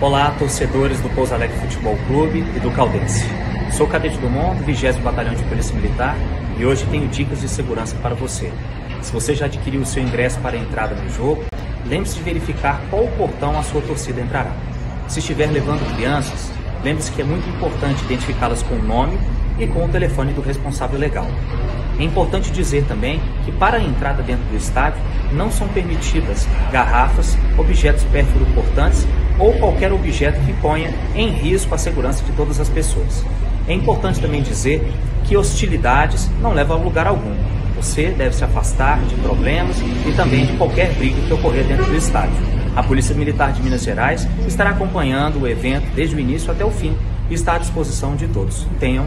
Olá, torcedores do Pouso Alegre Futebol Clube e do Caldense. Sou Cadete Dumont, do 20 Batalhão de Polícia Militar e hoje tenho dicas de segurança para você. Se você já adquiriu o seu ingresso para a entrada no jogo, lembre-se de verificar qual portão a sua torcida entrará. Se estiver levando crianças, lembre-se que é muito importante identificá-las com o nome e com o telefone do responsável legal. É importante dizer também que para a entrada dentro do estádio não são permitidas garrafas, objetos pérfuro-portantes ou qualquer objeto que ponha em risco a segurança de todas as pessoas. É importante também dizer que hostilidades não levam a lugar algum. Você deve se afastar de problemas e também de qualquer briga que ocorrer dentro do estádio. A Polícia Militar de Minas Gerais estará acompanhando o evento desde o início até o fim e está à disposição de todos. Tenham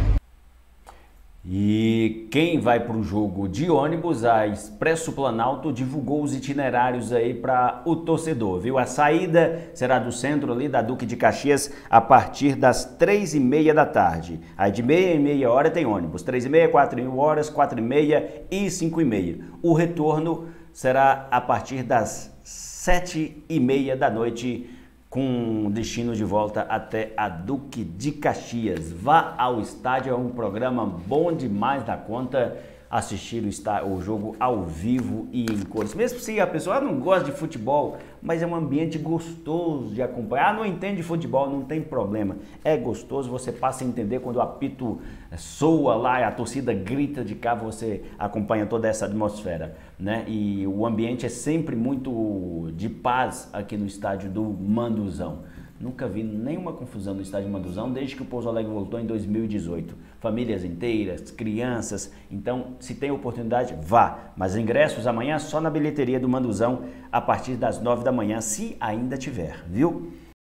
e quem vai para o jogo de ônibus, a Expresso Planalto divulgou os itinerários aí para o torcedor, viu? A saída será do centro ali da Duque de Caxias a partir das três e meia da tarde. Aí de meia e meia hora tem ônibus, três e meia, quatro horas, quatro e meia e cinco e meia. O retorno será a partir das sete e meia da noite com destino de volta até a Duque de Caxias. Vá ao estádio, é um programa bom demais da conta assistir o, o jogo ao vivo e em cores. Mesmo se a pessoa não gosta de futebol, mas é um ambiente gostoso de acompanhar. Ah, não entende futebol, não tem problema. É gostoso, você passa a entender quando o apito soa lá a torcida grita de cá, você acompanha toda essa atmosfera. Né? E o ambiente é sempre muito de paz aqui no estádio do Manduzão. Nunca vi nenhuma confusão no estádio Manduzão desde que o Pouso Alegre voltou em 2018. Famílias inteiras, crianças. Então, se tem oportunidade, vá. Mas ingressos amanhã só na bilheteria do Manduzão a partir das 9 da manhã, se ainda tiver, viu?